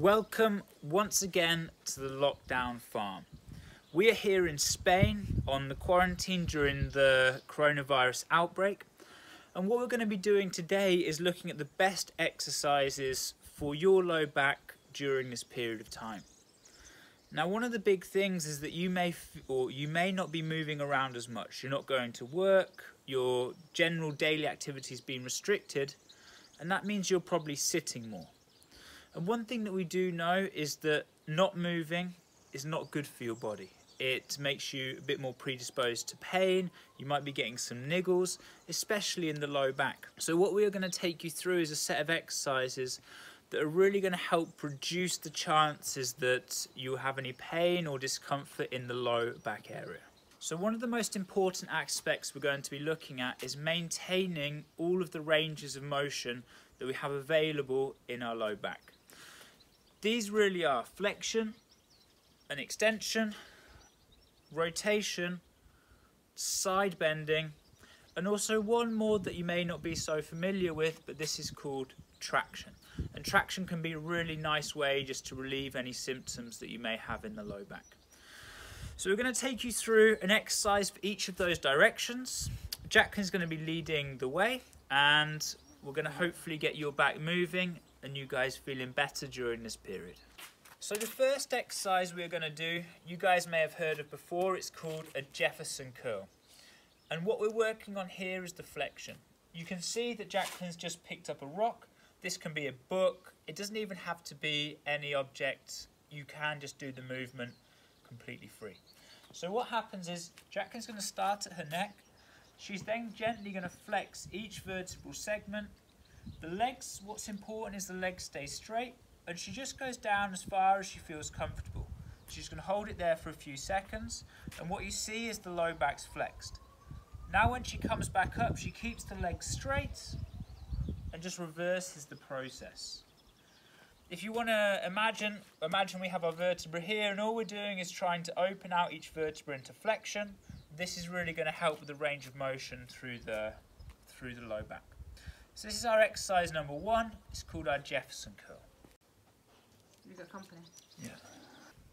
Welcome once again to the lockdown farm. We are here in Spain on the quarantine during the coronavirus outbreak. And what we're going to be doing today is looking at the best exercises for your low back during this period of time. Now, one of the big things is that you may or you may not be moving around as much. You're not going to work, your general daily activity activities being restricted, and that means you're probably sitting more. And one thing that we do know is that not moving is not good for your body. It makes you a bit more predisposed to pain. You might be getting some niggles, especially in the low back. So what we are going to take you through is a set of exercises that are really going to help reduce the chances that you have any pain or discomfort in the low back area. So one of the most important aspects we're going to be looking at is maintaining all of the ranges of motion that we have available in our low back. These really are flexion, an extension, rotation, side bending, and also one more that you may not be so familiar with, but this is called traction. And traction can be a really nice way just to relieve any symptoms that you may have in the low back. So we're going to take you through an exercise for each of those directions. Jacqueline's going to be leading the way and we're going to hopefully get your back moving and you guys feeling better during this period. So the first exercise we're going to do, you guys may have heard of before, it's called a Jefferson curl. And what we're working on here is the flexion. You can see that Jacqueline's just picked up a rock. This can be a book. It doesn't even have to be any object. You can just do the movement completely free. So what happens is Jacqueline's going to start at her neck. She's then gently going to flex each vertebral segment. The legs, what's important is the legs stay straight and she just goes down as far as she feels comfortable. She's going to hold it there for a few seconds and what you see is the low back's flexed. Now when she comes back up, she keeps the legs straight and just reverses the process. If you want to imagine, imagine we have our vertebra here and all we're doing is trying to open out each vertebra into flexion. This is really going to help with the range of motion through the, through the low back. So this is our exercise number one. It's called our Jefferson curl. You got company. Yeah.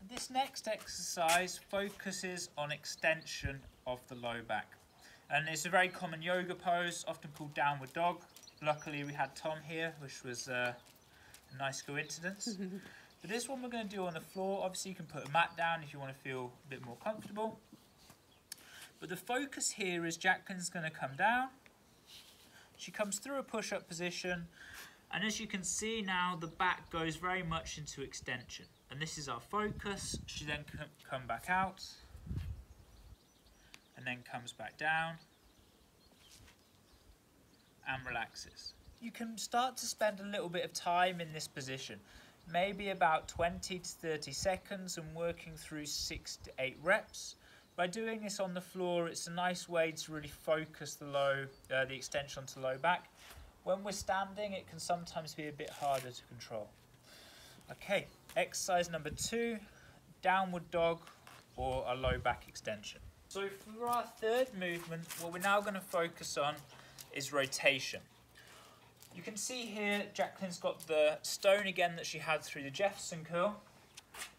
This next exercise focuses on extension of the low back. And it's a very common yoga pose, often called downward dog. Luckily we had Tom here, which was uh, a nice coincidence. but this one we're going to do on the floor. Obviously you can put a mat down if you want to feel a bit more comfortable. But the focus here is Jacqueline's going to come down. She comes through a push-up position. And as you can see now, the back goes very much into extension. And this is our focus. She then come back out and then comes back down and relaxes. You can start to spend a little bit of time in this position, maybe about 20 to 30 seconds and working through six to eight reps. By doing this on the floor, it's a nice way to really focus the low, uh, the extension onto low back. When we're standing, it can sometimes be a bit harder to control. Okay, exercise number two, downward dog or a low back extension. So for our third movement, what we're now going to focus on is rotation. You can see here Jacqueline's got the stone again that she had through the Jefferson curl,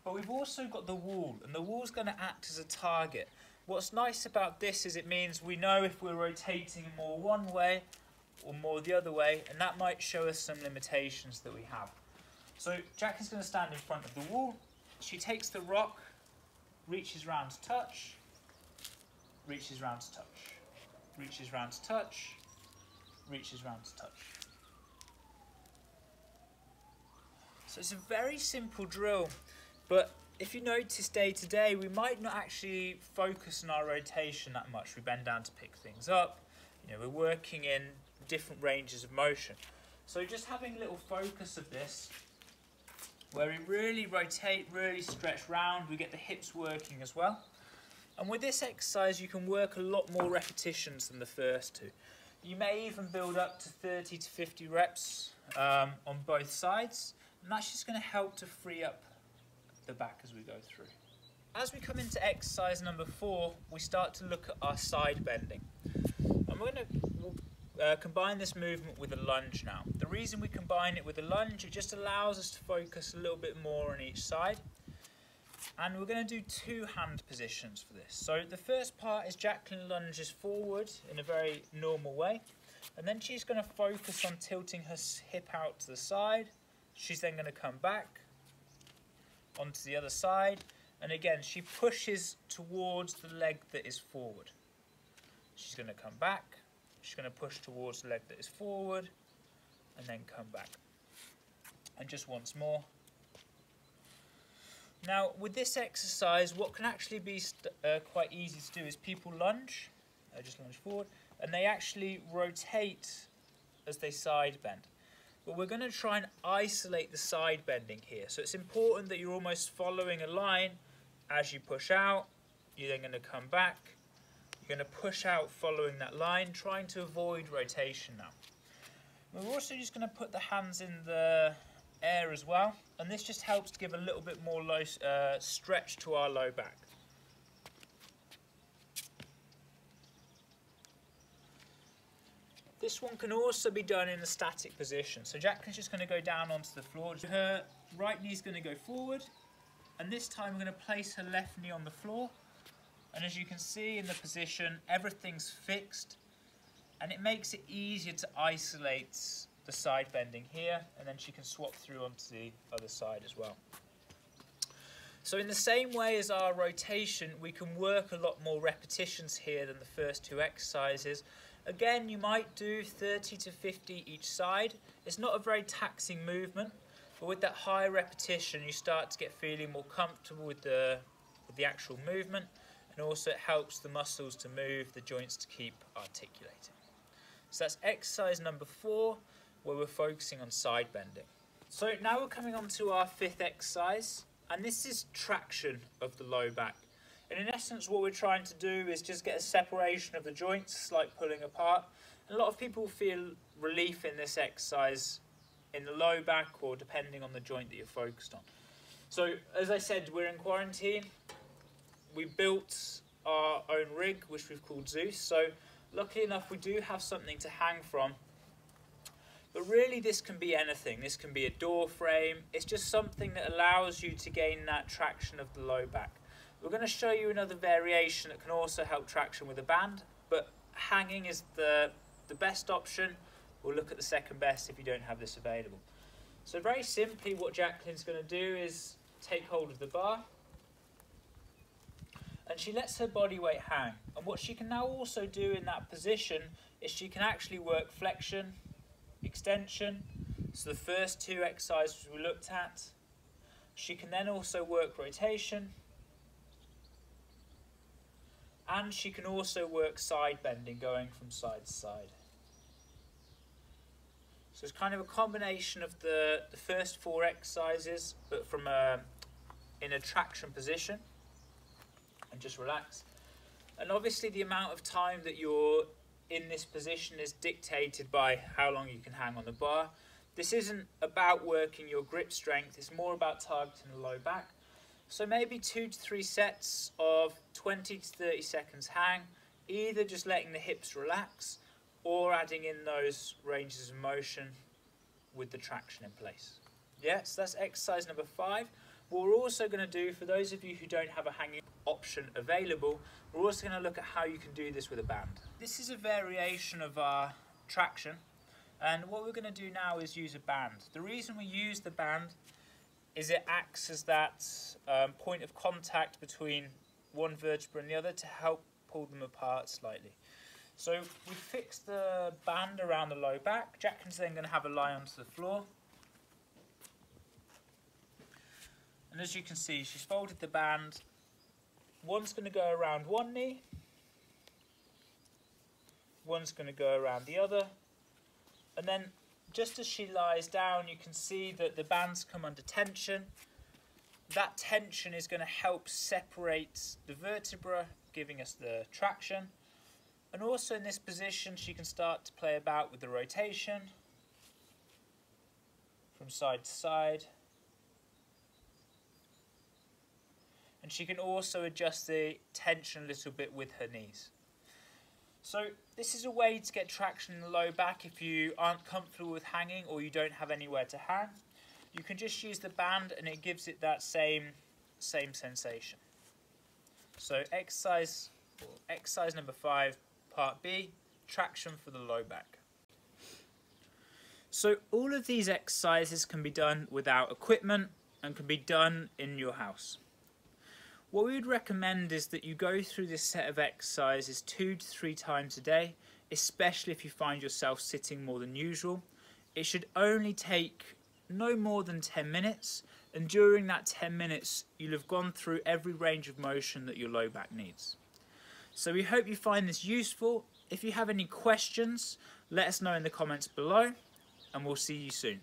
but we've also got the wall, and the wall's going to act as a target. What's nice about this is it means we know if we're rotating more one way or more the other way, and that might show us some limitations that we have. So Jacqueline's going to stand in front of the wall. She takes the rock, reaches round to touch, reaches round to touch, reaches round to touch, reaches round to touch. So it's a very simple drill, but if you notice day to day, we might not actually focus on our rotation that much. We bend down to pick things up. You know, we're working in different ranges of motion. So just having a little focus of this, where we really rotate, really stretch round, we get the hips working as well. And with this exercise, you can work a lot more repetitions than the first two. You may even build up to 30 to 50 reps um, on both sides, and that's just going to help to free up the back as we go through. As we come into exercise number four, we start to look at our side bending. And we're going to uh, combine this movement with a lunge now. The reason we combine it with a lunge, it just allows us to focus a little bit more on each side. And we're going to do two hand positions for this. So the first part is Jacqueline lunges forward in a very normal way. And then she's going to focus on tilting her hip out to the side. She's then going to come back onto the other side. And again, she pushes towards the leg that is forward. She's going to come back. She's going to push towards the leg that is forward. And then come back. And just once more. Now, with this exercise, what can actually be uh, quite easy to do is people lunge, uh, just lunge forward, and they actually rotate as they side bend. But we're going to try and isolate the side bending here. So it's important that you're almost following a line as you push out. You're then going to come back. You're going to push out following that line, trying to avoid rotation now. We're also just going to put the hands in the air as well. And this just helps to give a little bit more low, uh, stretch to our low back. This one can also be done in a static position. So Jacqueline's just going to go down onto the floor. Her right knee is going to go forward. And this time we're going to place her left knee on the floor. And as you can see in the position, everything's fixed. And it makes it easier to isolate the side bending here. And then she can swap through onto the other side as well. So in the same way as our rotation, we can work a lot more repetitions here than the first two exercises. Again, you might do 30 to 50 each side. It's not a very taxing movement, but with that high repetition, you start to get feeling more comfortable with the, with the actual movement, and also it helps the muscles to move, the joints to keep articulating. So that's exercise number four, where we're focusing on side bending. So now we're coming on to our fifth exercise, and this is traction of the low back. And in essence, what we're trying to do is just get a separation of the joints, like pulling apart. And a lot of people feel relief in this exercise in the low back or depending on the joint that you're focused on. So, as I said, we're in quarantine. We built our own rig, which we've called Zeus. So, luckily enough, we do have something to hang from. But really, this can be anything. This can be a door frame. It's just something that allows you to gain that traction of the low back. We're going to show you another variation that can also help traction with a band, but hanging is the, the best option. We'll look at the second best if you don't have this available. So very simply what Jacqueline's going to do is take hold of the bar and she lets her body weight hang. And what she can now also do in that position is she can actually work flexion, extension. So the first two exercises we looked at. She can then also work rotation and she can also work side bending going from side to side. So it's kind of a combination of the, the first four exercises but from a, in a traction position and just relax. And obviously the amount of time that you're in this position is dictated by how long you can hang on the bar. This isn't about working your grip strength, it's more about targeting the low back. So maybe two to three sets of 20 to 30 seconds hang, either just letting the hips relax or adding in those ranges of motion with the traction in place. Yeah, so that's exercise number five. What we're also going to do, for those of you who don't have a hanging option available, we're also going to look at how you can do this with a band. This is a variation of our traction, and what we're going to do now is use a band. The reason we use the band is it acts as that um, point of contact between one vertebra and the other to help pull them apart slightly. So we fix the band around the low back. Jacqueline's then going to have a lie onto the floor. And as you can see, she's folded the band. One's going to go around one knee. One's going to go around the other. And then just as she lies down, you can see that the bands come under tension. That tension is going to help separate the vertebra, giving us the traction. And also in this position, she can start to play about with the rotation from side to side. And she can also adjust the tension a little bit with her knees. So this is a way to get traction in the low back if you aren't comfortable with hanging or you don't have anywhere to hang. You can just use the band and it gives it that same same sensation. So exercise exercise number five, part B, traction for the low back. So all of these exercises can be done without equipment and can be done in your house. What we would recommend is that you go through this set of exercises two to three times a day, especially if you find yourself sitting more than usual. It should only take no more than 10 minutes, and during that 10 minutes, you'll have gone through every range of motion that your low back needs. So we hope you find this useful. If you have any questions, let us know in the comments below, and we'll see you soon.